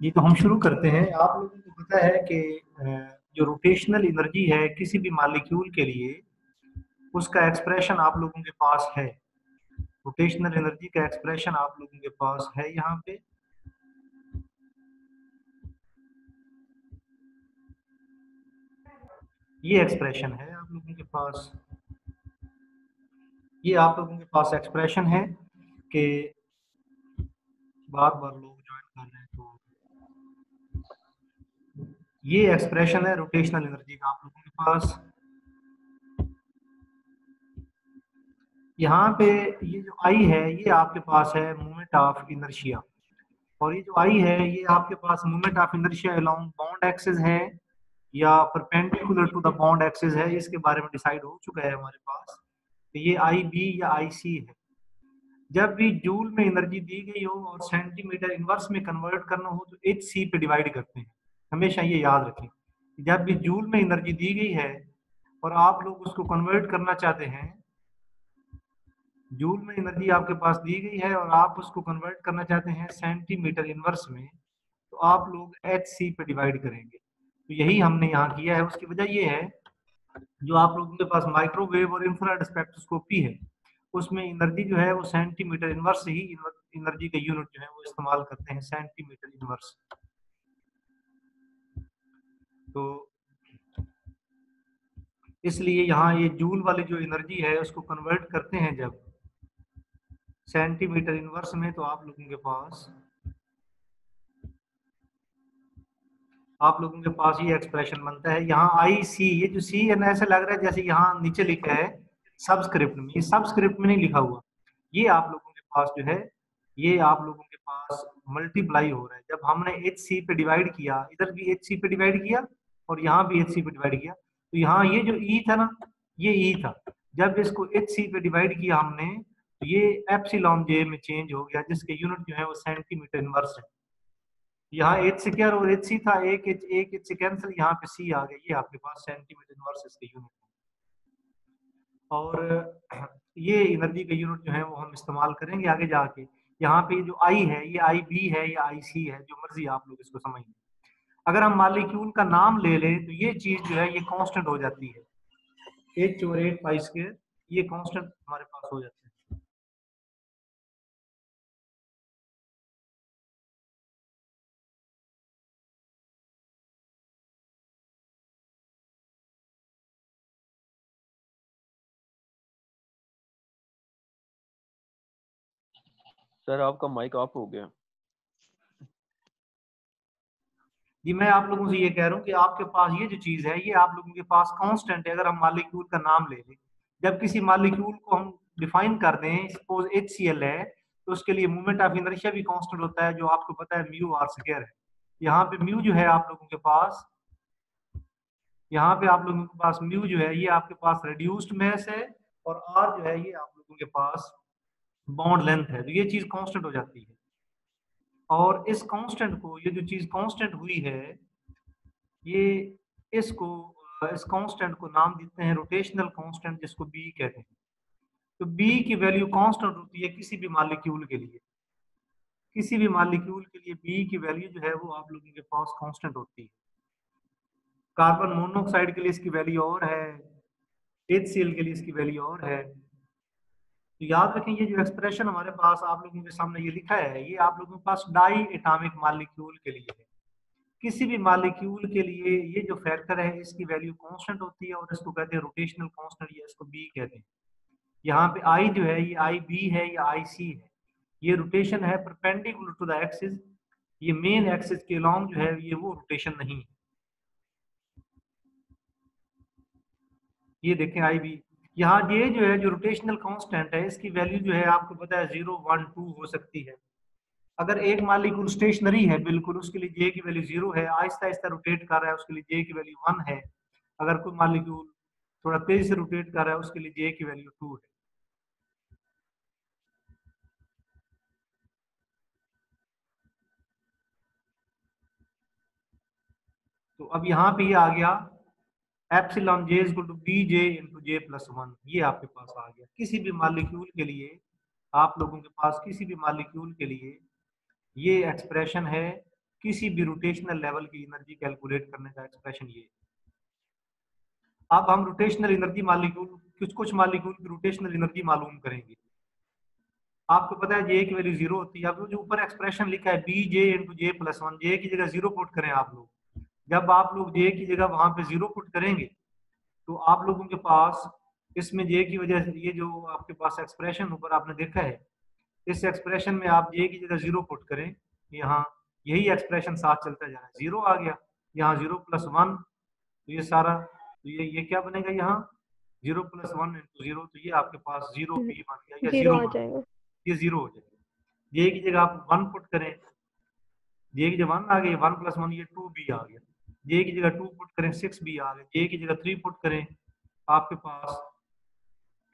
जी तो हम शुरू करते हैं। आप लोगों को पता है कि जो रोटेशनल एनर्जी है किसी भी मालिक्यूल के लिए, उसका एक्सप्रेशन आप लोगों के पास है। रोटेशनल एनर्जी का एक्सप्रेशन आप लोगों के पास है यहाँ पे। ये एक्सप्रेशन है आप लोगों के पास। ये आप लोगों के पास एक्सप्रेशन है कि बार बार लोग ये एक्सप्रेशन है रोटेशनल एनर्जी का आप लोगों के पास। यहाँ पे ये जो आई है, ये आपके पास है मूवमेंट ऑफ़ इनर्शिया और ये जो आई है, ये आपके पास movement of inertia along bond axis है या perpendicular to the bond axis है, इसके बारे में डिसाइड हो चुका है हमारे पास। तो ये आई बी या आई सी है। जब भी जूल में एनर्जी दी गई हो और सेंटीमीटर इनवर्स में कन्वर्ट करना हो तो एच सी पे डिवाइड करते हैं। हमेशा ये याद रखें जब भी जूल में एनर्जी दी गई है और आप लोग उसको कन्वर्ट करना चाहते हैं, जूल में एनर्जी आपके पास दी गई है और आप उसको कन्वर्ट करना चाहते हैं सेंटीमीटर इनवर्स में तो आप लोग एच सी पे डिवाइड करेंगे। तो यही हमने यहाँ किया है। उसकी वजह ये है, जो आप लोगों के पास माइक्रोवेव और इंफ्रारेड स्पेक्ट्रोस्कोपी है, उसमें एनर्जी जो है वो सेंटीमीटर इनवर्स ही एनर्जी का यूनिट जो है वो इस्तेमाल करते हैं सेंटीमीटर इनवर्स तो इसलिए यहाँ ये जूल वाली जो एनर्जी है, उसको कन्वर्ट करते हैं जब सेंटीमीटर इनवर्स में तो आप लोगों के पास आप लोगों के पास ये एक्सप्रेशन बनता है। यहाँ आई सी ये जो सी है ना, ऐसे लग रहा है जैसे यहाँ नीचे लिखा है सबस्क्रिप्ट में। ये सबस्क्रिप्ट में नहीं लिखा हुआ। ये आप लोगों के पास जो है, ये आप लोगों के पास मल्टीप्लाई हो रहा है। जब हमने एच सी पे डिवाइड किया, इधर भी एच सी पे डिवाइड किया और यहाँ भी एच सी पे डिवाइड किया। तो यहाँ ये जो ई e था ना, ये ई e था। जब इसको एच सी पे डिवाइड किया हमने तो ये एप्सिलॉन जे में चेंज हो गया, जिसके यूनिट जो है वो सेंटीमीटर इनवर्स है। यहाँ एच स्क्र और एच सी था, एक एच एक एच से कैंसिल यहाँ पे सी आ गया। ये आपके पास सेंटीमीटर इनवर्स इसके यूनिट और, ये एनर्जी का यूनिट जो है वो हम इस्तेमाल करेंगे आगे जाके। यहाँ पे जो आई है, ये आई बी है, या आई सी है, जो मर्ज़ी आप लोग इसको समझ लें। अगर हम मालिक्यूल का नाम ले लें तो ये चीज़ जो है, ये कांस्टेंट हो जाती है। H over eight pi square ये कांस्टेंट हमारे पास हो जाता है। सर आपका माइक ऑफ़ हो गया। जी, मैं आप लोगों से ये कह रहा हूँ कि आपके पास ये जो चीज़ है, ये आप लोगों के पास कांस्टेंट है, अगर हम मालिक्यूल का नाम ले लें। जब किसी मालिक्यूल को हम डिफाइन कर दें सपोज़ एच है तो उसके लिए मूवमेंट ऑफ़ इनर्शिया भी कांस्टेंट होता है, जो आपको पता है म्यू आर स्क्वायर है। यहाँ पे म्यू जो है आप लोगों के पास, यहाँ पे आप लोगों के पास म्यू जो है, ये आपके पास रिड्यूस्ड मैस है, और आर जो है, ये आप लोगों के पास बॉन्ड लेंथ है। तो ये चीज़ कांस्टेंट हो जाती है। और इस कांस्टेंट को, ये जो चीज़ कांस्टेंट हुई है, ये इसको इस कांस्टेंट को नाम देते हैं रोटेशनल कांस्टेंट जिसको बी कहते हैं। तो बी की वैल्यू कांस्टेंट होती है किसी भी मालिक्यूल के लिए। किसी भी मालिक्यूल के लिए बी की वैल्यू जो है, वो आप लोगों के पास कांस्टेंट होती है। कार्बन मोनोऑक्साइड के लिए इसकी वैल्यू और है एच के लिए इसकी वैल्यू और है। तो याद रखें, ये जो एक्सप्रेशन हमारे पास आप लोगों के सामने ये लिखा है, ये आप लोगों के पास डाई एटॉमिक मालिक्यूल के लिए है। किसी भी मालिक्यूल के लिए ये जो फैक्टर है, इसकी वैल्यू कांस्टेंट होती है और इसको कहते हैं रोटेशनल कांस्टेंट या इसको बी कहते हैं। यहाँ पे आई जो है, ये आई बी है, या आई सी है। ये रोटेशन है परपेंडिकुलर टू द एक्सिस ये मेन एक्सिस के लॉन्ग जो है, ये वो रोटेशन नहीं है। ये देखें आई बी यहाँ ये जो है, जो रोटेशनल कांस्टेंट है, इसकी वैल्यू जो है, आपको पता है ज़ीरो वन टू हो सकती है। अगर एक मालिक्यूल स्टेशनरी है, बिल्कुल उसके लिए जे की वैल्यू ज़ीरो है, आहिस्ता आहिस्ता रोटेट कर रहा है, उसके लिए जे की वैल्यू वन है। अगर कोई मालिक्यूल थोड़ा तेज़ी से रोटेट कर रहा है, उसके लिए जे की वैल्यू टू है। तो अब यहाँ पे ये आ गया epsilon J is to B J into J plus one, ये आपके पास आ गया। किसी भी मालिक्यूल के लिए, आप लोगों के पास किसी भी मालिक्यूल के लिए ये एक्सप्रेशन है, किसी भी रोटेशनल लेवल की एनर्जी कैलकुलेट करने का एक्सप्रेशन ये। अब हम रोटेशनल एनर्जी मालिक्यूल, कुछ कुछ मालिक्यूल की रोटेशनल एनर्जी मालूम करेंगे। आपको पता है जे की वैल्यू ज़ीरो होती है। अब जो ऊपर एक्सप्रेशन लिखा है B J into J plus one J की जगह ज़ीरो पुट करें आप लोग। जब आप लोग जे की जगह वहाँ पे ज़ीरो पुट करेंगे तो आप लोगों के पास इसमें जे की वजह से ये जो आपके पास एक्सप्रेशन ऊपर आपने देखा है इस एक्सप्रेशन में आप जे की जगह ज़ीरो पुट करें यहाँ यही एक्सप्रेशन साथ चलता जा रहा है। ज़ीरो आ गया यहाँ ज़ीरो प्लस वन तो ये सारा तो ये ये क्या बनेगा यहाँ? Zero plus one into zero तो ये आपके पास ज़ीरो बी बन गया या ज़ीरो हो ये ज़ीरो हो जाएगा। जे की जगह आप वन पुट करें जे की जगह वन आ गई वन प्लस वन ये टू बी आ गया। जे की जगह टू पुट करें सिक्स बी आ गया जे की जगह थ्री पुट करें, आपके पास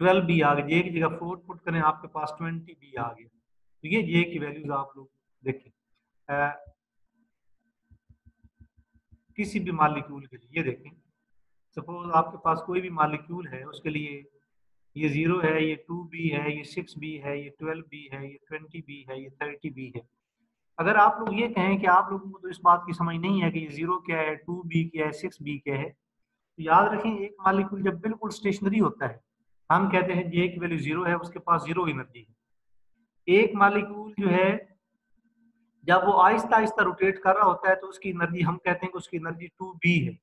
ट्वेल्व बी आ गए। जे की जगह फोर पुट करें, आपके पास ट्वेंटी बी आ गया तो ये जे की वैल्यूज़ आप लोग देखें। किसी भी मालिक्यूल के लिए, ये देखें। सपोज़ आपके पास कोई भी मालिक्यूल है, उसके लिए ये ज़ीरो है, ये टू बी है, ये सिक्स बी है, ये ट्वेल्व बी है, ये ट्वेंटी बी है, ये थर्टी बी है। अगर आप लोग ये कहें कि आप लोगों को तो इस बात की समझ नहीं है कि ये ज़ीरो क्या है टू बी क्या है सिक्स बी क्या है तो याद रखें, एक मालिक्यूल जब बिल्कुल स्टेशनरी होता है, हम कहते हैं जे की वैल्यू ज़ीरो है, उसके पास ज़ीरो एनर्जी है। एक मालिक्यूल जो है, जब वो आहिस्ता आहिस्ता रोटेट कर रहा होता है तो उसकी एनर्जी हम कहते हैं कि उसकी एनर्जी टू बी है।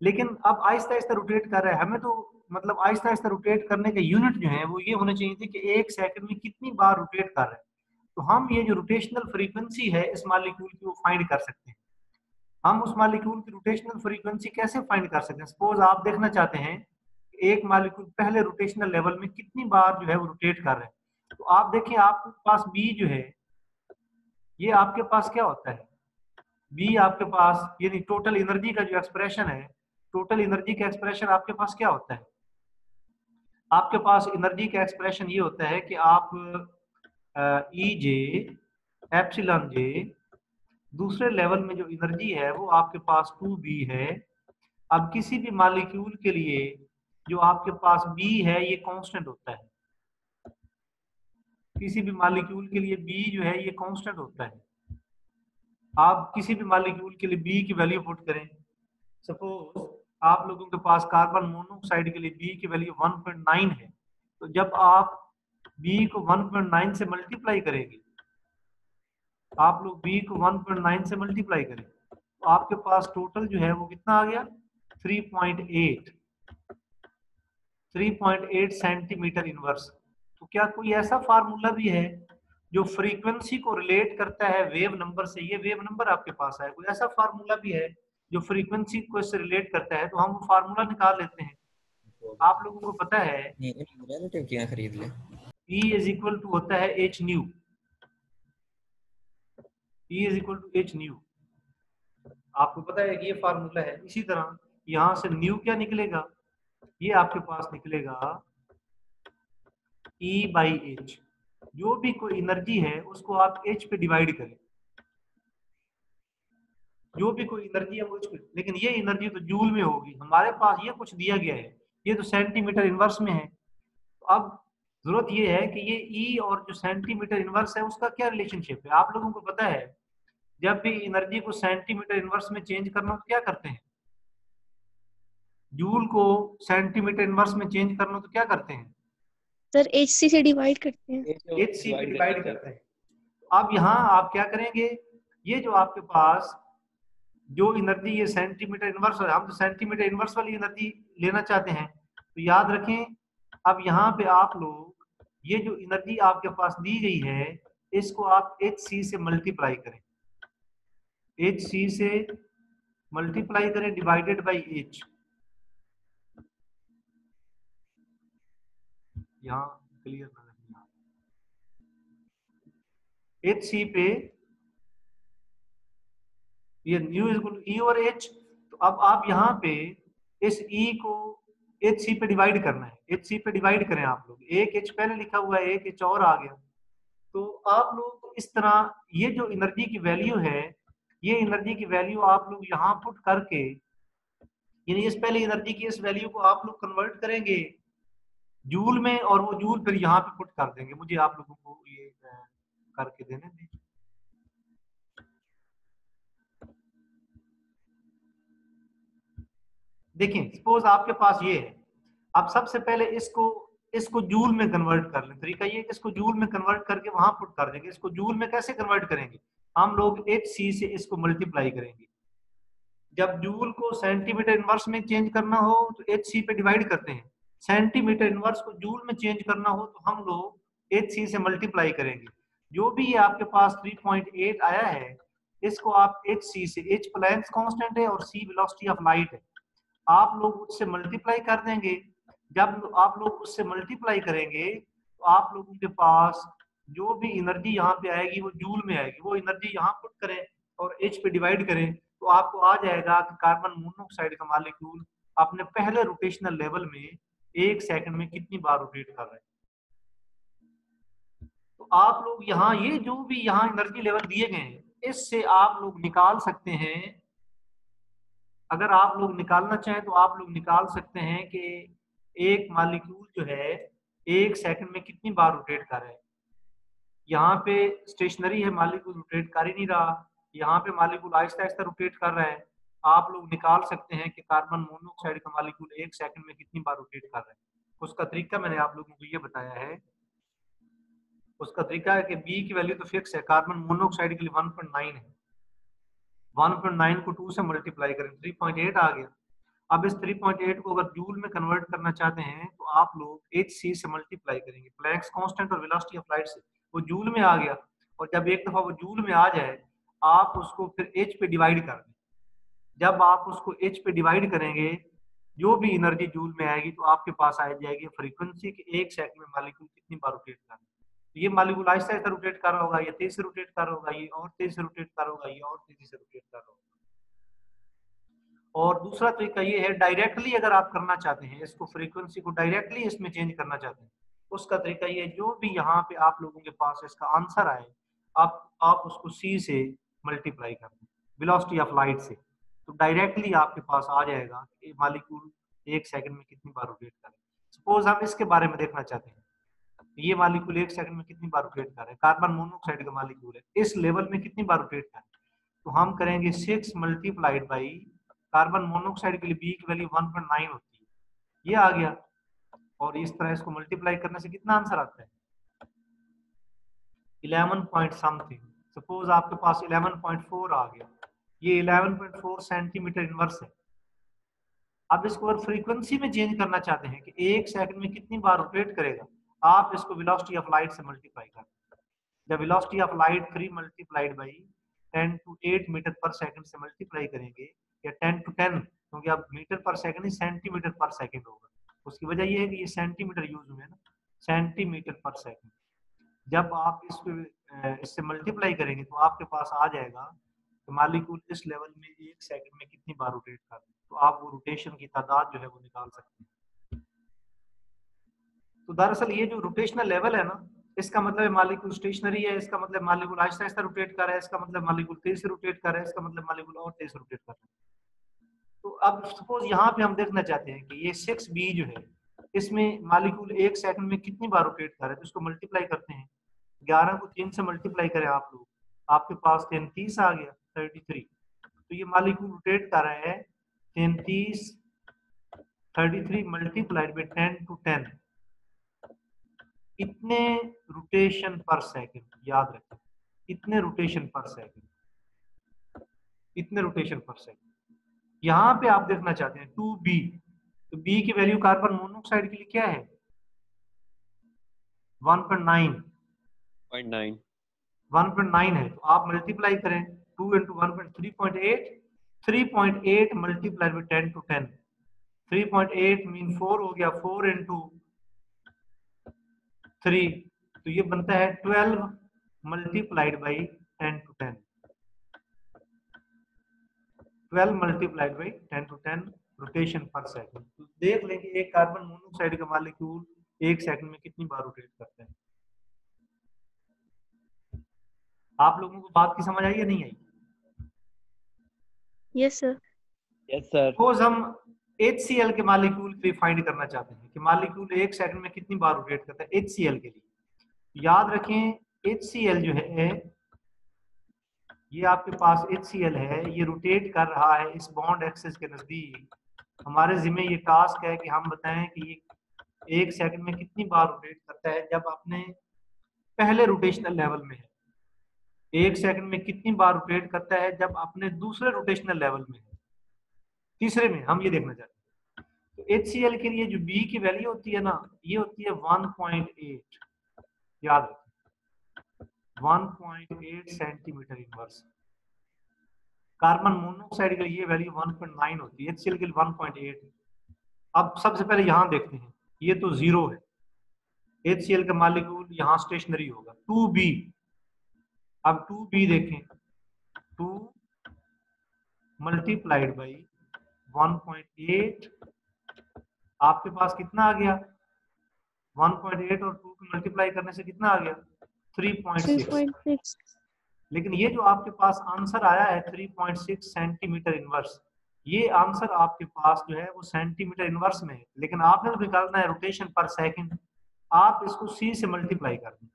लेकिन अब आहिस्ता आहिस्ता रोटेट कर रहा है, हमें तो मतलब आहिस्ता आहिस्ता रोटेट करने के यूनिट जो है, वो ये होने चाहिए थे कि एक सेकंड में कितनी बार रोटेट कर रहे हैं। तो हम ये जो रोटेशनल फ्रीक्वेंसी है, इस मालिक्यूल की वो फाइंड कर सकते हैं। हम उस मालिक्यूल की रोटेशनल फ्रीक्वेंसी कैसे फाइंड कर सकते हैं? सपोज़ आप देखना चाहते हैं एक मालिक्यूल पहले रोटेशनल लेवल में कितनी बार जो है वो रोटेट कर रहे हैं। तो आप देखें आपके पास बी जो है, ये आपके पास क्या होता है? बी आपके पास, यानी टोटल एनर्जी का जो एक्सप्रेशन है टोटल एनर्जी का एक्सप्रेशन आपके पास क्या होता है? आपके पास एनर्जी का एक्सप्रेशन ये होता है कि आप ई जे एप्सिलॉन जे दूसरे लेवल में जो एनर्जी है, वो आपके पास टू बी है। अब किसी भी मालिक्यूल के लिए जो आपके पास बी है, ये कांस्टेंट होता है। किसी भी मालिक्यूल के लिए बी जो है, ये कांस्टेंट होता है। आप किसी भी मालिक्यूल के लिए बी की वैल्यू पुट करें। सपोज़ आप लोगों के पास कार्बन मोनोऑक्साइड के लिए बी की वैल्यू 1.9 है। तो जब आप बी को 1.9 से मल्टीप्लाई करेंगे। आप लोग बी को 1.9 से मल्टीप्लाई करें। तो आपके पास टोटल जो है वो कितना आ गया? 3.8 3.8 सेंटीमीटर इनवर्स तो क्या कोई ऐसा फार्मूला भी है जो फ्रीक्वेंसी को रिलेट करता है वेव नंबर से? ये वेव नंबर आपके पास है कोई ऐसा फार्मूला भी है जो फ्रीक्वेंसी को इससे रिलेट करता है? तो हम फार्मूला निकाल लेते हैं। आप लोगों को पता है खरीद ले E इज़ इक्वल टू होता है H nu E is equal to H nu आपको पता है कि ये फार्मूला है। इसी तरह यहाँ से न्यू क्या निकलेगा? ये आपके पास निकलेगा E बाई एच जो भी कोई एनर्जी है, उसको आप एच पे डिवाइड करें। जो भी कोई एनर्जी है, वो लेकिन ये एनर्जी तो जूल में होगी। हमारे पास ये कुछ दिया गया है। ये तो सेंटीमीटर इनवर्स में है। तो अब ज़रूरत ये है कि ये ई e और जो सेंटीमीटर इनवर्स है उसका क्या रिलेशनशिप है? आप लोगों को पता है जब भी एनर्जी को सेंटीमीटर इनवर्स में चेंज करना तो क्या करते हैं? जूल को सेंटीमीटर इनवर्स में चेंज करना तो क्या करते हैं? सर एच सी से डिवाइड करते हैं। एच सी पे डिवाइड करते हैं। अब यहाँ आप क्या करेंगे? ये जो आपके पास जो एनर्जी ये सेंटीमीटर इनवर्स हम तो सेंटीमीटर इनवर्स वाली एनर्जी लेना चाहते हैं। तो याद रखें अब यहाँ पे आप लोग, ये जो एनर्जी आपके पास दी गई है, इसको आप एच सी से मल्टीप्लाई करें। एच सी से मल्टीप्लाई करें डिवाइडेड बाई एच यहाँ क्लियर ना एच सी पे ये न्यू इज़ ई और एच तो अब आप यहाँ पे इस ई e को एच सी पे डिवाइड करना है एच सी पे डिवाइड करें आप लोग। एक एच पहले लिखा हुआ है, एक एच और आ गया। तो आप लोग इस तरह ये जो एनर्जी की वैल्यू है, ये एनर्जी की वैल्यू आप लोग यहाँ पुट करके, यानी इस पहले एनर्जी की इस वैल्यू को आप लोग कन्वर्ट करेंगे जूल में, और वो जूल फिर यहाँ पे पुट कर देंगे। मुझे आप लोगों को ये करके देने दीजिए। देखें सपोज़ आपके पास ये है। आप सबसे पहले इसको इसको जूल में कन्वर्ट कर लें। तरीका ये इसको जूल में कन्वर्ट करके वहाँ पुट कर देंगे। इसको जूल में कैसे कन्वर्ट करेंगे? हम लोग एच सी से इसको मल्टीप्लाई करेंगे। जब जूल को सेंटीमीटर इनवर्स में चेंज करना हो तो एच सी पे डिवाइड करते हैं। सेंटीमीटर इनवर्स को जूल में चेंज करना हो तो हम लोग एच सी से मल्टीप्लाई करेंगे। जो भी ये आपके पास 3.8 आया है, इसको आप एच सी से एच प्लैंक्स कांस्टेंट है और सी वेलोसिटी ऑफ़ लाइट है। आप लोग उससे मल्टीप्लाई कर देंगे। जब आप लोग उससे मल्टीप्लाई करेंगे तो आप लोगों के पास जो भी एनर्जी यहाँ पे आएगी, वो जूल में आएगी। वो एनर्जी यहाँ पुट करें और एच पे डिवाइड करें तो आपको आ जाएगा कि कार्बन मोनोऑक्साइड का मालिक्यूल अपने पहले रोटेशनल लेवल में एक सेकंड में कितनी बार रोटेट कर रहे हैं। तो आप लोग यहाँ, ये जो भी यहाँ एनर्जी लेवल दिए गए हैं, इससे आप लोग निकाल सकते हैं अगर आप लोग निकालना चाहें तो आप लोग निकाल सकते हैं कि एक मालिक्यूल जो है, एक सेकंड में कितनी बार रोटेट कर रहा है। यहाँ पे स्टेशनरी है मालिक्यूल रोटेट कर ही नहीं रहा। यहाँ पे मालिक्यूल आहिस्ता आहिस्ता रोटेट कर रहा है। आप लोग निकाल सकते हैं कि कार्बन मोनोऑक्साइड का मालिक्यूल एक सेकंड में कितनी बार रोटेट कर रहा है। उसका तरीका मैंने आप लोगों को ये बताया है। उसका तरीका है कि बी की वैल्यू तो फिक्स है कार्बन मोनोऑक्साइड के लिए 1.9 है। 1.9 को 2 से मल्टीप्लाई करें 3.8 आ गया। अब इस 3.8 को अगर जूल में कन्वर्ट करना चाहते हैं तो आप लोग एच सी से मल्टीप्लाई करेंगे। प्लैंक्स कांस्टेंट और वेलोसिटी ऑफ़ लाइट से, वो जूल में आ गया। और जब एक दफ़ा वो जूल में आ जाए, आप उसको फिर एच पे डिवाइड कर दें। जब आप उसको एच पे डिवाइड करेंगे, जो भी एनर्जी जूल में आएगी तो आपके पास आ जाएगी फ्रीक्वेंसी के एक सेकंड में मालिक्यूल कितनी बार रोटेट कर तो ये मालिक्यूल आहिस्ता आहिस्ता रोटेट कर रहा होगा, ये तेज से रोटेट कर रहा होगा, ये और तेज से रोटेट कर रहा होगा, ये और तेज़ी से रोटेट कर रहा होगा। और दूसरा तरीका ये है डायरेक्टली अगर आप करना चाहते हैं, इसको फ्रीक्वेंसी को डायरेक्टली इसमें चेंज करना चाहते हैं, उसका तरीका ये जो भी यहाँ पे आप लोगों के पास इसका आंसर आए, आप आप उसको सी से मल्टीप्लाई कर दें वेलोसिटी ऑफ़ लाइट से। तो डायरेक्टली आपके पास आ जाएगा, कि मालिक्यूल एक सेकंड में कितनी बार रोटेट करें। सपोज़ हम इसके बारे में देखना चाहते हैं। ये मालिक्यूल एक सेकंड में कितनी बार रोटेट कर रहे हैं? कार्बन मोनोऑक्साइड का मालिक्यूल है। इस लेवल में कितनी बार रोटेट करें तो हम करेंगे six multiplied by carbon monoxide के लिए बी की वैल्यू 1.9 होती है। ये आ गया। और इस तरह इसको मल्टीप्लाई करने से कितना आंसर आता है? 11 पॉइंट समथिंग सपोज़ आपके पास 11.4 आ गया। ये 11.4 सेंटीमीटर इनवर्स है। अब इसको अगर फ्रीक्वेंसी में चेंज करना चाहते हैं कि एक सेकंड में कितनी बार रोटेट करेगा? आप इसको वेलोसिटी ऑफ़ लाइट से मल्टीप्लाई कर। जब velocity of light 3 multiplied by 10 to 8 metre per second से मल्टीप्लाई करेंगे, या 10 टू 10 क्योंकि अब मीटर पर सेकंड ही सेंटीमीटर पर सेकंड होगा। उसकी वजह ये है कि ये सेंटीमीटर यूज़ हुए ना सेंटीमीटर पर सेकंड जब आप इसको इससे मल्टीप्लाई करेंगे तो आपके पास आ जाएगा कि मालिक्यूल इस लेवल में एक सेकंड में कितनी बार रोटेट कर तो आप वो रोटेशन की तादाद जो है वो निकाल सकते हैं। तो दरअसल ये जो रोटेशनल लेवल है ना, इसका मतलब मालिक्यूल स्टेशनरी है, इसका मतलब मालिक्यूल आहिस्ता आहिस्ता रोटेट कर रहा है, इसका मतलब मालिक्यूल तेज से रोटेट कर रहा है, इसका मतलब मालिक्यूल और तेज से रोटेट कर रहा है। तो अब सपोज़ यहाँ पे हम देखना चाहते हैं कि ये सिक्स बी जो है, इसमें मालिक्यूल एक सेकंड में कितनी बार रोटेट कर रहा है? तो इसको मल्टीप्लाई करते हैं। ग्यारह को तीन से मल्टीप्लाई करें आप लोग। आपके पास तैंतीस आ गया थर्टी थ्री तो ये मालिक्यूल रोटेट कर रहा है तैंतीस thirty three multiplied by ten to ten इतने रोटेशन पर सेकंड याद रखें इतने रोटेशन पर सेकंड इतने रोटेशन पर सेकंड यहाँ पे आप देखना चाहते हैं टू बी तो बी की वैल्यू कार्बन मोनोऑक्साइड के लिए क्या है? 1.9 0.9 1.9 है तो आप मल्टीप्लाई करें 2 into one point three point eight three point eight multiply by ten to ten three point eight mean four हो गया फोर इंटू थ्री तो ये बनता है twelve multiplied by ten to ten twelve multiplied by ten to ten rotation per second तो देख लेंगे एक कार्बन मोनोऑक्साइड का मालिक्यूल एक सेकंड में कितनी बार रोटेट करते हैं? आप लोगों को बात की समझ आई या नहीं आई? Yes sir yes sir suppose हम HCl के मालिक्यूल के लिए फाइंड करना चाहते हैं कि मालिक्यूल एक सेकंड में कितनी बार रोटेट करता है HCl के लिए। याद रखें HCl जो है, ये आपके पास HCl है, ये रोटेट कर रहा है इस बॉन्ड एक्सेस के नज़दीक। हमारे जिम्मे ये टास्क है कि हम बताएँ कि ये एक सेकंड में कितनी बार रोटेट करता है जब अपने पहले रोटेशनल लेवल में है। एक सेकंड में कितनी बार रोटेट करता है जब अपने दूसरे रोटेशनल लेवल में है। तीसरे में हम ये देखना चाहते हैं। तो एच के लिए जो बी की वैल्यू होती है ना, ये होती है 1.8 याद रखें। 1.8 सेंटीमीटर इनवर्स कार्बन मोनोऑक्साइड के लिए वैल्यू 1.9 होती है। एचसीएल के लिए 1.8 अब सबसे पहले यहाँ देखते हैं। ये तो ज़ीरो है। एचसीएल का मालिक्यूल यहाँ स्टेशनरी होगा। 2b अब 2b देखें। टू मल्टीप्लाइड बाई 1.8 आपके पास कितना आ गया? 1.8 और 2 को मल्टीप्लाई करने से कितना आ गया? 3.6 3.6 लेकिन ये जो आपके पास आंसर आया है 3.6 सेंटीमीटर इनवर्स ये आंसर आपके पास जो है वो सेंटीमीटर इनवर्स में है। लेकिन आपने तो निकालना है रोटेशन पर सेकंड आप इसको सी से मल्टीप्लाई कर दें।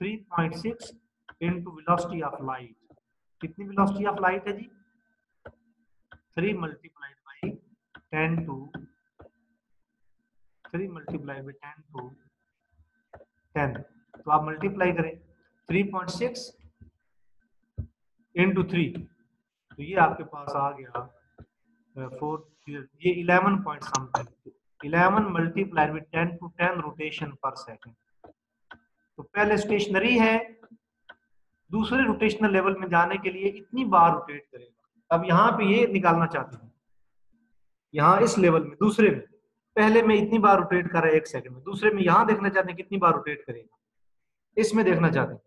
3.6 इनटू वेलोसिटी ऑफ़ लाइट कितनी वेलोसिटी ऑफ़ लाइट है जी? 3 multiplied by ten to three multiply by 10 to ten तो आप मल्टीप्लाई करें 3.6 इंटू थ्री तो ये आपके पास आ गया फोर ये eleven point something eleven multiplied with ten to ten rotation per second तो पहले स्टेशनरी है, दूसरे रोटेशनल लेवल में जाने के लिए इतनी बार रोटेट करेगा अब यहाँ पे ये निकालना चाहते हैं। यहाँ इस लेवल में, दूसरे में। पहले में इतनी बार रोटेट कर रहा है, एक सेकंड में। दूसरे में यहाँ देखना चाहते हैं, कितनी बार रोटेट करेगा। इसमें देखना चाहते हैं।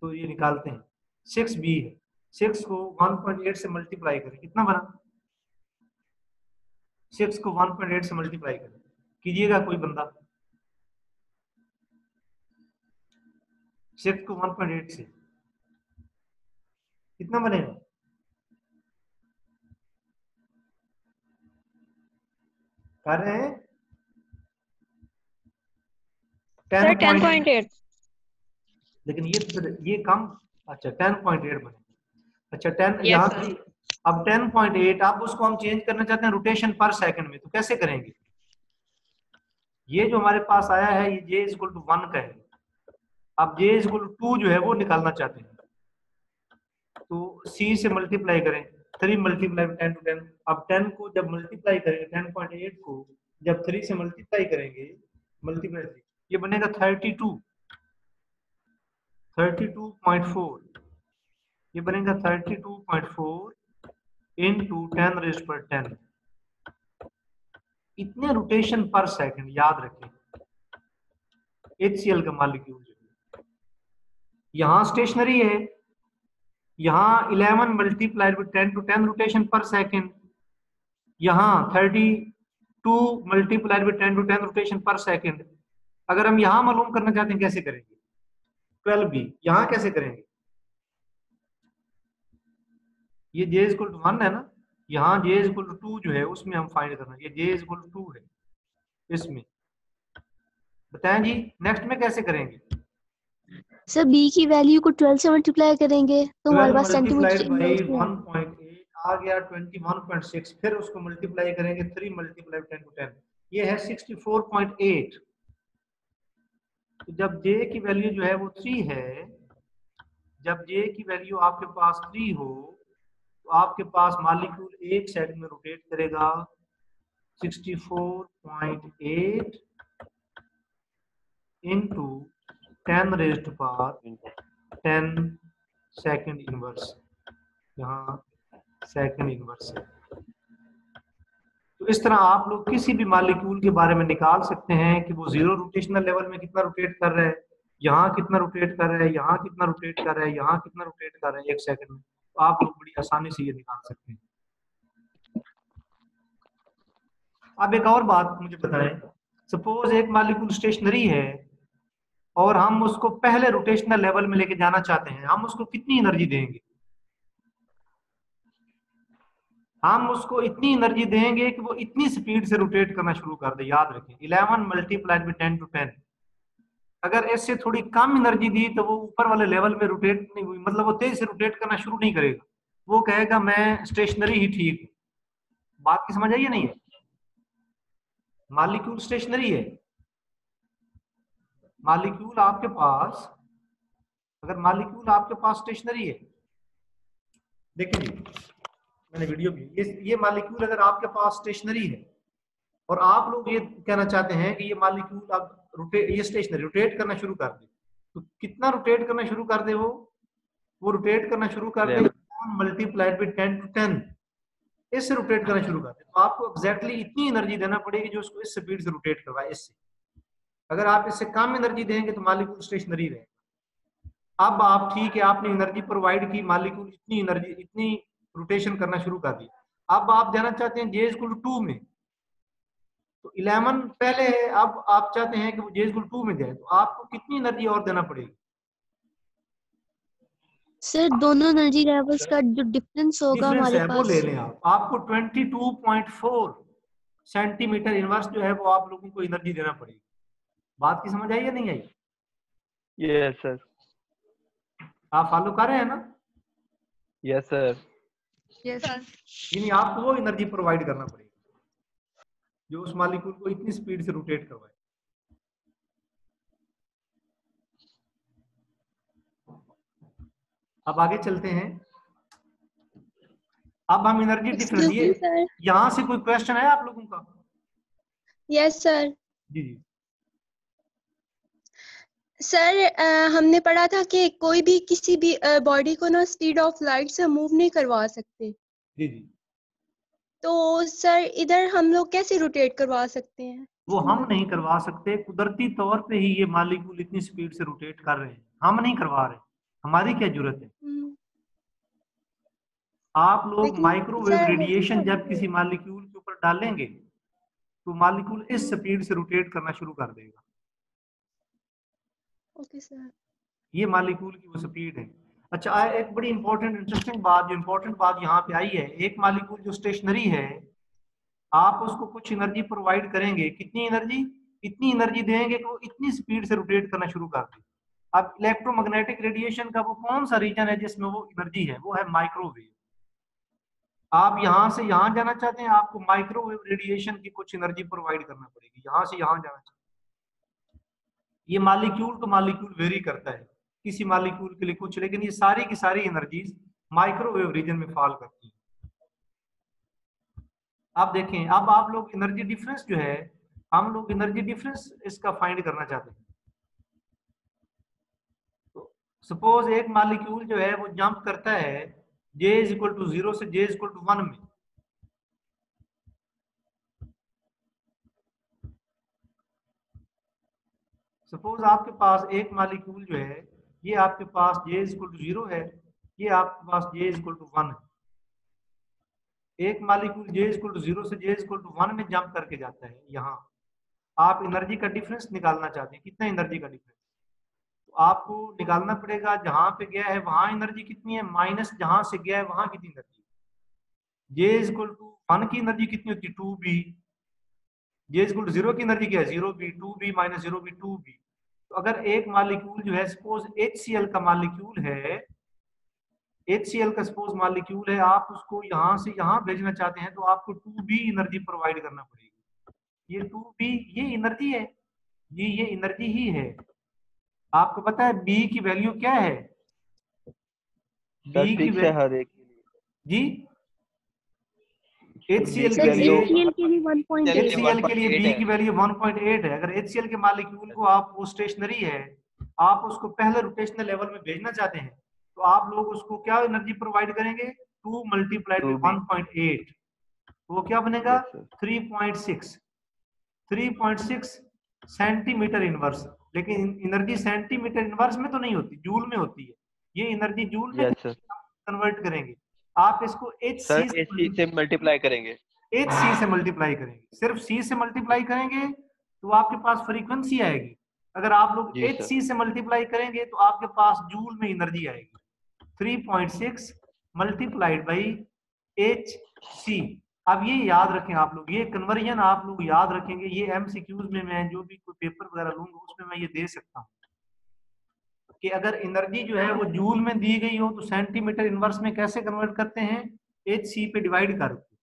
तो ये निकालते हैं। सिक्स बी है। सिक्स को 1.8 से मल्टीप्लाई करें। कितना बना? सिक्स को 1.8 से मल्टीप्लाई करें। कीजिएगा कोई बंदा। सिक्स को 1.8 से। कितना बनेगा? कर रहे हैं? 10.8 10.8 लेकिन ये तो ये कम अच्छा 10.8 बने। अच्छा 10 Yes, यहाँ. की अब 10.8 आप उसको हम चेंज करना चाहते हैं रोटेशन पर सेकंड में तो कैसे करेंगे? ये जो हमारे पास आया है ये j इक्वल टू वन का है अब इक्वल टू टू जो है वो निकालना चाहते हैं। तो सी से मल्टीप्लाई करें। Three multiply ten to ten अब टेन को जब मल्टीप्लाई करेंगे टेन पॉइंट एट को, जब थ्री से मल्टीप्लाई करेंगे मल्टीप्लाई थ्री ये बनेगा thirty two thirty two point four ये बनेगा thirty two point four into ten raise पर टेन इतने रोटेशन पर सेकंड याद रखें। HCl का मॉलिक्यूल यहाँ स्टेशनरी है। यहाँ 11 multiplied with 10 to 10 rotation per second यहाँ 32 multiplied with 10 to 10 rotation per second अगर हम यहाँ मालूम करना चाहते हैं, कैसे करेंगे? 12 बी यहाँ कैसे करेंगे? ये j इक्वल टू वन है ना? यहाँ j इक्वल टू टू जो है, उसमें हम फाइंड करना ये इक्वल टू टू है, इसमें। बताएँ जी नेक्स्ट में कैसे करेंगे? सर बी की वैल्यू को 12 से मल्टीप्लाई करेंगे तो हमारे पास सेंटीमीटर multiplied by इनवर्स में 1.8 आ गया 21.6 फिर उसको मल्टीप्लाई करेंगे 3 मल्टीप्लाई 10 टू 10 ये है 64.8 तो जब j की वैल्यू जो है वो 3 है जब j की वैल्यू आपके पास 3 हो तो आपके पास मॉलिक्यूल एक सेकंड में रोटेट करेगा 64.8 into 10 raised to power 10 second inverse यहाँ सेकंड इनवर्स है। तो इस तरह आप लोग किसी भी मालिक्यूल के बारे में निकाल सकते हैं कि वो ज़ीरो रोटेशनल लेवल में कितना रोटेट कर रहा है यहाँ कितना रोटेट कर रहा है यहाँ कितना रोटेट कर रहा है यहाँ कितना रोटेट कर रहा है एक सेकंड में। तो आप लोग बड़ी आसानी से ये निकाल सकते हैं। अब एक और बात मुझे बताएँ। सपोज़ एक मॉलिक्यूल स्टेशनरी है और हम उसको पहले रोटेशनल लेवल में लेके जाना चाहते हैं। हम उसको कितनी एनर्जी देंगे? हम उसको इतनी एनर्जी देंगे कि वो इतनी स्पीड से रोटेट करना शुरू कर दे। याद रखें 11 मल्टीप्लाइड विद 10 टू टेन अगर इससे थोड़ी कम एनर्जी दी तो वो ऊपर वाले लेवल में रोटेट नहीं हुई। मतलब वो तेज से रोटेट करना शुरू नहीं करेगा। वो कहेगा, मैं स्टेशनरी ही ठीक बात की समझ आई नहीं है? मालिक्यूल स्टेशनरी है? मालिक्यूल आपके पास, अगर मालिक्यूल आपके पास स्टेशनरी है। देखिए जी, मैंने वीडियो भी ये ये मालिक्यूल अगर आपके पास स्टेशनरी है, और आप लोग ये कहना चाहते हैं कि ये मालिक्यूल अब रोटेट ये स्टेशनरी रोटेट करना शुरू कर दे। तो कितना रोटेट करना शुरू कर दे वो? वो रोटेट करना शुरू कर दे multiplied by ten to ten इससे रोटेट करना शुरू कर दे। तो आपको एग्जैक्टली exactly इतनी एनर्जी देना पड़ेगी जो उसको इस स्पीड से रोटेट करवाए, इससे। अगर आप इससे कम एनर्जी देंगे तो मालिक्यूल स्टेशनरी रहेगा। अब आप ठीक है आपने एनर्जी प्रोवाइड की मालिक्यूल इतनी एनर्जी इतनी रोटेशन करना शुरू कर दी अब आप देना चाहते हैं जे इक्वल टू में तो इलेवन पहले है अब आप चाहते हैं कि वो जे इक्वल टू में जाए तो आपको कितनी एनर्जी और देना पड़ेगी? सर दोनों एनर्जी लेवल्स का जो डिफरेंस होगा हमारे है वो ले लें आप। आपको 22.4 सेंटीमीटर इनवर्स जो है वो आप लोगों को एनर्जी देना पड़ेगी। बात की समझ आई या नहीं आई? Yes, sir. आप फॉलो कर रहे हैं ना? Yes Yes, sir. यानी आपको वो एनर्जी प्रोवाइड करना पड़ेगी जो उस मालिक्यूल को इतनी स्पीड से रोटेट करवाए। अब आगे चलते हैं। अब हम एनर्जी डिफरेंस ये यहाँ से कोई क्वेश्चन है आप लोगों का? यस सर जी जी। सर हमने पढ़ा था कि कोई भी किसी भी बॉडी को ना स्पीड ऑफ़ लाइट से मूव नहीं करवा सकते। जी जी। तो सर इधर हम लोग कैसे रोटेट करवा सकते हैं? वो हम नहीं करवा सकते। कुदरती तौर पे ही ये मालिक्यूल इतनी स्पीड से रोटेट कर रहे हैं। हम नहीं करवा रहे। हमारी क्या ज़रूरत है? हम्म, आप लोग माइक्रोवेव रेडिएशन जब किसी मालिक्यूल के ऊपर डालेंगे तो मालिक्यूल इस स्पीड से रोटेट करना शुरू कर देगा। ओके सर ये मालिक्यूल की वो स्पीड है। अच्छा एक बड़ी इंपॉर्टेंट इंटरेस्टिंग बात, जो इंपॉर्टेंट बात यहाँ पे आई है, एक मालिक्यूल जो स्टेशनरी है, आप उसको कुछ एनर्जी प्रोवाइड करेंगे। कितनी एनर्जी इतनी एनर्जी देंगे कि वो इतनी स्पीड से रोटेट करना शुरू कर दे। अब इलेक्ट्रोमैग्नेटिक रेडिएशन का वो कौन सा रीजन है जिसमें वो एनर्जी है? वो है माइक्रोवेव आप यहाँ से यहाँ जाना चाहते हैं, आपको माइक्रोवेव रेडिएशन की कुछ एनर्जी प्रोवाइड करना पड़ेगी। यहाँ से यहाँ जाना चाहते हैं। ये मालिक्यूल टू मालिक्यूल वेरी करता है। किसी मालिक्यूल के लिए कुछ, लेकिन ये सारी की सारी एनर्जीज माइक्रोवेव रीजन में फॉल करती है। आप देखें, अब आप लोग एनर्जी डिफरेंस जो है, हम लोग एनर्जी डिफरेंस इसका फाइंड करना चाहते हैं। तो सपोज़ एक मालिक्यूल जो है, वो जंप करता है J is equal to zero से J is equal to one में। सपोज़ आपके पास एक मालिक्यूल जो है, ये आपके पास J is equal to zero है, ये आपके पास J is equal to one है। एक molecule J is equal to zero से J is equal to one में जंप करके जाता है, यहाँ। आप एनर्जी का डिफरेंस निकालना चाहते हैं, कितना एनर्जी का डिफरेंस तो आपको निकालना पड़ेगा, जहाँ पे गया है, वहाँ एनर्जी कितनी है? माइनस जहाँ से गया है, वहाँ कितनी energy J is equal to one की एनर्जी कितनी होती है? Two B J is equal to zero की एनर्जी क्या है? Zero B two B minus zero B two B तो अगर एक मालिक्यूल जो है सपोज़ एचसीएल का मालिक्यूल है एचसीएल का सपोज़ मालिक्यूल है आप उसको यहाँ से यहाँ भेजना चाहते हैं तो आपको टू बी एनर्जी प्रोवाइड करना पड़ेगी। ये टू बी ये एनर्जी है ये ये एनर्जी ही है। आपको पता है बी की वैल्यू क्या है? बी की वैल्यू हर एक जी? एच की HCl के लिए 1.8 HCl के लिए 1.8 B है। की वैल्यू 1.8 है। अगर HCl के मालिक्यूल को आप वो स्टेशनरी है आप उसको पहले रोटेशनल लेवल में भेजना चाहते हैं तो आप लोग उसको क्या एनर्जी प्रोवाइड करेंगे? Two multiplied Two by B. 1.8 वो क्या बनेगा? Yes, sir. 3.6 3.6 सेंटीमीटर इनवर्स लेकिन एनर्जी सेंटीमीटर इनवर्स में तो नहीं होती जूल में होती है। ये एनर्जी जूल में Yes, कन्वर्ट करेंगे। आप इसको एच सी से मल्टीप्लाई करेंगे। एच सी से मल्टीप्लाई करेंगे। सिर्फ़ सी से मल्टीप्लाई करेंगे तो आपके पास फ्रीक्वेंसी आएगी। अगर आप लोग एच सी से मल्टीप्लाई करेंगे तो आपके पास जूल में एनर्जी आएगी। 3.6 मल्टीप्लाइड बाई एच सी अब ये याद रखें आप लोग ये कन्वर्जन आप लोग याद रखेंगे। ये एमसीक्यूज में मैं जो भी कोई पेपर वगैरह लूँगा उसमें मैं ये दे सकता हूँ। कि अगर एनर्जी जो है वो जूल में दी गई हो तो सेंटीमीटर इनवर्स में कैसे कन्वर्ट करते हैं? एच सी पे डिवाइड करके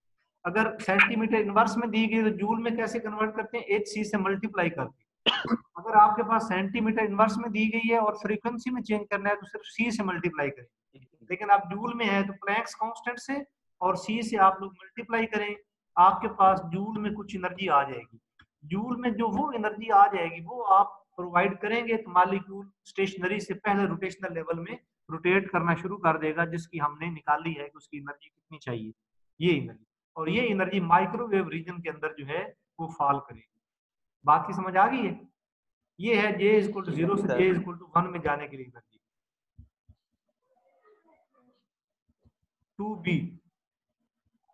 अगर सेंटीमीटर इनवर्स में दी गई तो जूल में कैसे कन्वर्ट करते हैं? एच सी से मल्टीप्लाई करके अगर आपके पास सेंटीमीटर इनवर्स में दी गई है और फ्रीक्वेंसी में चेंज करना है तो सिर्फ़ सी से मल्टीप्लाई करें। लेकिन आप जूल में है तो प्लैंक्स कांस्टेंट से और सी से आप लोग मल्टीप्लाई करें, आपके पास जूल में कुछ एनर्जी आ जाएगी। जूल में जो वो एनर्जी आ जाएगी, वो आप प्रोवाइड करेंगे तो मालिक्यूल स्टेशनरी से पहले रोटेशनल लेवल में रोटेट करना शुरू कर देगा, जिसकी हमने निकाली है कि उसकी एनर्जी कितनी चाहिए। ये एनर्जी और ये एनर्जी माइक्रोवेव रीजन के अंदर जो है, वो फॉल करेगी। बात की समझ आ गई है? ये है जे इक्वल टू ज़ीरो से जे इक्वल टू वन में जाने के लिए एनर्जी टू बी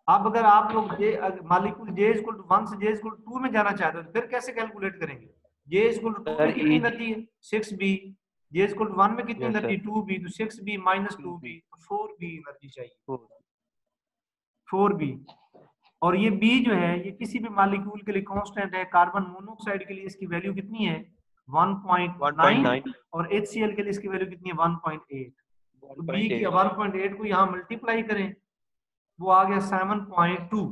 अब अगर आप लोग J molecule J equal to one से जे टू टू में जाना चाहते हो तो फिर कैसे कैलकुलेट करेंगे? जे इक्वल टू टू में कितनी एनर्जी है? Six B J equal to one में कितनी Yes, एनर्जी टू बी तो six B minus two B four B energy चाहिए। फोर बी और ये बी जो है ये किसी भी मालिक्यूल के लिए कांस्टेंट है कार्बन मोनोऑक्साइड के लिए इसकी वैल्यू कितनी है? 1.9 1.9 और HCl के लिए इसकी वैल्यू कितनी है? 1.8 तो बी की 1.8 1.8 को यहाँ मल्टीप्लाई करें वो आ गया 7.2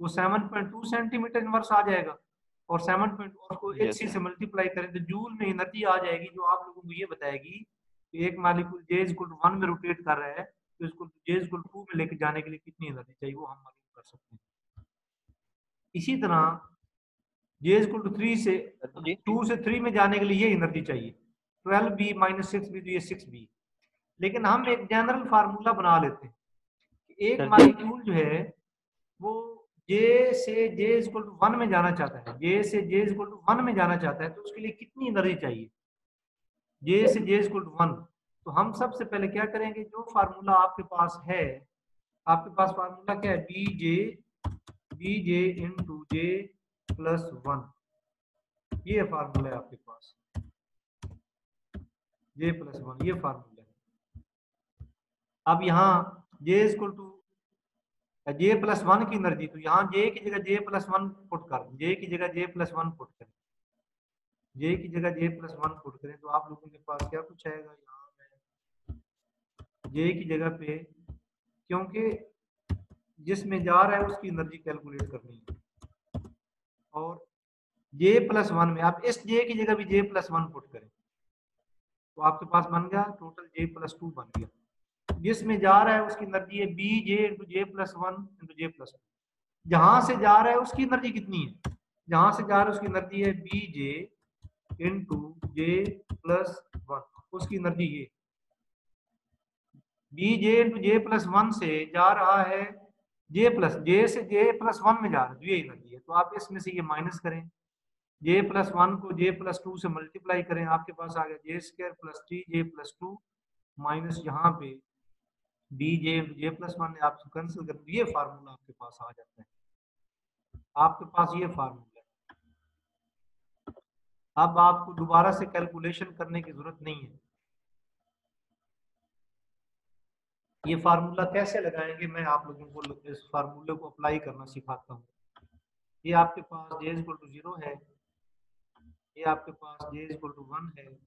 वो 7.2 सेंटीमीटर इनवर्स आ जाएगा। और 7.2 और को Yes, HC से मल्टीप्लाई करें तो जूल में एनर्जी आ जाएगी जो आप लोगों को ये बताएगी कि एक मालिक्यूल J इक्वल टू 1 में रोटेट कर रहा है तो इसको J इक्वल टू में लेके जाने के लिए कितनी एनर्जी चाहिए वो हम मालूम कर सकते हैं। इसी तरह J इक्वल टू 3 से टू से थ्री में जाने के लिए ये एनर्जी चाहिए। Twelve B minus six B तो ये सिक्स बी लेकिन हम एक जनरल फार्मूला बना लेते हैं एक मालिक्यूल जो है वो जे से जे इक्वल टू वन में जाना चाहता है। जे से जे इक्वल टू वन में जाना चाहता है तो उसके लिए कितनी एनर्जी चाहिए? जे से जे इक्वल टू वन तो हम सबसे पहले क्या करेंगे? जो फार्मूला आपके पास है आपके पास फार्मूला क्या है? B J B J into J plus one ये फार्मूला है आपके पास। जे प्लस वन ये फार्मूला है। अब यहाँ J equal to J plus one की एनर्जी तो यहाँ जे की जगह जे प्लस वन पुट कर जे की जगह जे प्लस वन पुट करें जे की जगह जे प्लस वन पुट करें तो आप लोगों के पास क्या कुछ आएगा यहाँ जे की जगह पे क्योंकि जिसमें जा रहा है उसकी एनर्जी कैलकुलेट करनी है और जे प्लस वन में आप इस जे की जगह भी जे प्लस वन पुट करें तो आपके पास बन गया टोटल जे प्लस टू बन गया जिसमें जा रहा है उसकी एनर्जी है B J into J plus one into J plus two जहाँ से जा रहा है उसकी एनर्जी कितनी है? जहाँ से जा रहा है उसकी एनर्जी है B J into J plus one उसकी एनर्जी ये। B J into J plus one से जा रहा है जे प्लस जे से जे प्लस वन में जा रहा है तो ये एनर्जी है। तो आप इसमें से ये माइनस करें। जे प्लस वन को जे प्लस टू से मल्टीप्लाई करें। आपके पास आ गया J square plus three J plus two minus यहाँ पे D, J J plus one आप कैंसिल कर ये फार्मूला आपके पास आ जाता है। आपके पास ये फार्मूला है। अब आपको दोबारा से कैलकुलेशन करने की ज़रूरत नहीं है। ये फार्मूला कैसे लगाएँगे, मैं आप लोगों को इस फार्मूले को अप्लाई करना सिखाता हूँ। ये आपके पास जे इक्वल टू ज़ीरो है। ये आपके पास जे इक्वल टू वन है।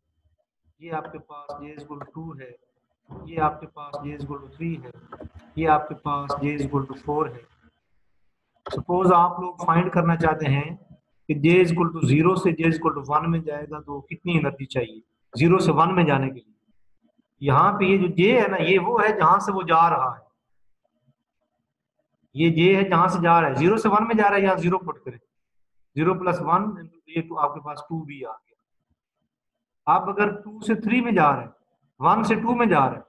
ये आपके पास जे टू टू है। ये आपके पास जे इक्वल टू थ्री है। ये आपके पास जे इक्वल टू फोर है। सपोज़ आप लोग फाइंड करना चाहते हैं कि जे इक्वल टू ज़ीरो से जे इक्वल टू वन में जाएगा तो कितनी एनर्जी चाहिए? ज़ीरो से वन में जाने के लिए। यहाँ पे ये जो जे है ना, ये वो है जहाँ से वो जा रहा है। ये जे है जहाँ से जा रहा है। ज़ीरो से वन में जा रहा है यहाँ ज़ीरो पुट करें। ज़ीरो प्लस वन ये तो आपके पास टू भी आ गया। आप अगर टू से थ्री में जा रहे हैं वन से टू में जा रहे है।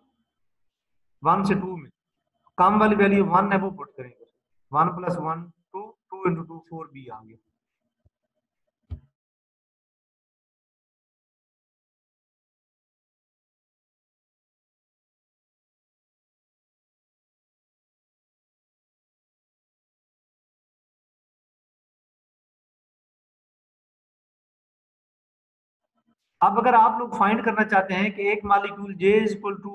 वन से टू में। कम वाली वैल्यू वन है, वो पुट करेंगे। One plus one two two into two four B आ गया। अब अगर आप लोग फाइंड करना चाहते हैं कि एक molecule J is equal to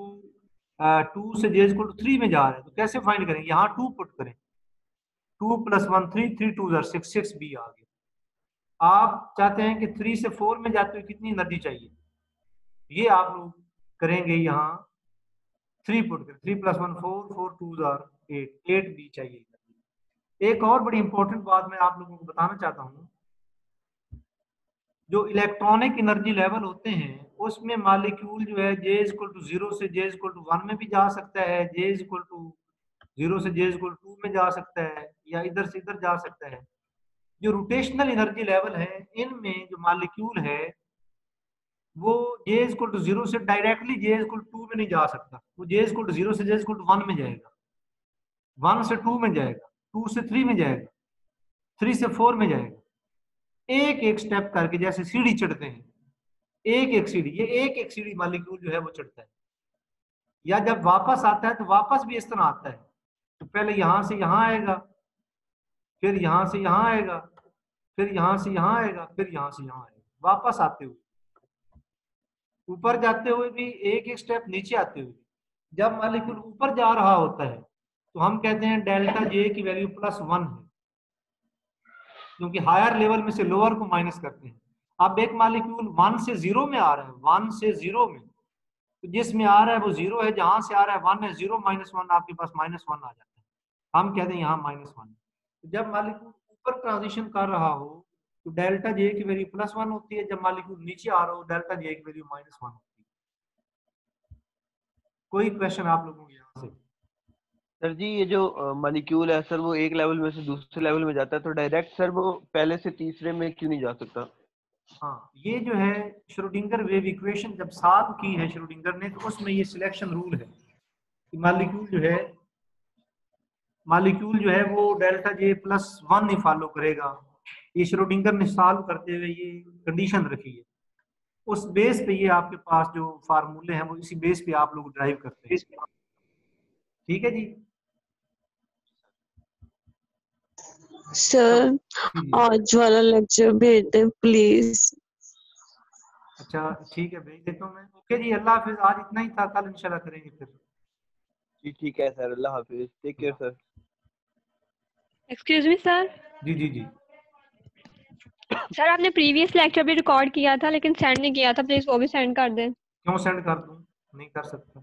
two से J is equal to three में जा रहे हैं तो कैसे फाइंड करेंगे यहाँ टू पुट करें। Two plus one three three two जर सिक्स सिक्स बी आ गया। आप चाहते हैं कि थ्री से फोर में जाते हुए कितनी एनर्जी चाहिए? ये आप लोग करेंगे यहाँ। थ्री पुट करें। Three plus one four four two जर एट एट बी चाहिए। एक और बड़ी इंपॉर्टेंट बात मैं आप लोगों को बताना चाहता हूँ। जो इलेक्ट्रॉनिक एनर्जी लेवल होते हैं, उसमें मालिक्यूल जो है जे इक्वल टू ज़ीरो से जे इक्वल टू वन में भी जा सकता है जे इक्वल टू ज़ीरो से जे इक्वल टू में जा सकता है, या इधर से इधर जा सकता है। जो रोटेशनल एनर्जी लेवल है, इनमें जो मालिक्यूल है, वो जे इक्वल टू ज़ीरो से डायरेक्टली जे इक्वल टू में नहीं जा सकता। वो जे इक्वल टू ज़ीरो से जे इक्वल टू वन में जाएगा। वन से टू में जाएगा। टू से थ्री में जाएगा। थ्री से फोर में जाएगा। एक एक स्टेप करके जैसे सीढ़ी चढ़ते हैं, एक एक सीढ़ी, ये एक एक सीढ़ी मालिक्यूल जो है वो चढ़ता है। या जब वापस आता है तो वापस भी इस तरह आता है। तो पहले यहाँ से यहाँ आएगा, फिर यहाँ से यहाँ आएगा, फिर यहाँ से यहाँ आएगा, फिर यहाँ से यहाँ आएगा। वापस आते हुए। ऊपर जाते हुए भी एक एक स्टेप नीचे आते हुए। जब मालिक्यूल ऊपर जा रहा होता है तो हम कहते हैं डेल्टा जे की वैल्यू प्लस वन है। क्योंकि हायर लेवल में से लोअर को माइनस करते हैं। अब एक मालिक्यूल वन से ज़ीरो में आ रहा है वन से ज़ीरो में। तो जिसमें आ रहा है वो ज़ीरो है, जहाँ से आ रहा है वन है ज़ीरो माइनस वन आपके पास माइनस वन आ जाता है। हम कहते हैं यहाँ माइनस वन तो जब मालिक्यूल ऊपर ट्रांजिशन कर रहा हो तो डेल्टा जे की वैल्यू प्लस वन होती है। जब मालिक्यूल नीचे आ रहा हो डेल्टा जे की वैल्यू माइनस वन होती है। कोई क्वेश्चन आप लोगों के यहाँ से? सर जी ये जो मॉलिक्यूल है सर वो एक लेवल में से दूसरे लेवल में जाता है तो डायरेक्ट सर वो पहले से तीसरे में क्यों नहीं जा सकता? हाँ ये जो है श्रोडिंगर वेव इक्वेशन जब सॉल्व की है श्रोडिंगर ने तो उसमें ये सिलेक्शन रूल है कि मालिक्यूल जो है मालिक्यूल जो है वो डेल्टा जे प्लस वन ही फॉलो करेगा। ये श्रोडिंगर ने सॉल्व करते हुए ये कंडीशन रखी है। उस बेस पे ये आपके पास जो फार्मूले हैं वो इसी बेस पे आप लोग ड्राइव करते हैं। ठीक है जी? सर जी। आज वाला लेक्चर भेज दें प्लीज़ अच्छा ठीक है भेज देता हूँ मैं। ओके जी अल्लाह हाफिज। आज इतना ही था कल इंशाल्लाह करेंगे फिर। जी ठीक है सर। अल्लाह हाफिज। Take care sir excuse me sir जी जी जी। सर आपने प्रीवियस लेक्चर भी रिकॉर्ड किया था लेकिन सेंड नहीं किया था। प्लीज़ वो भी सेंड कर दें। क्यों सेंड कर दूँ? नहीं कर सकता।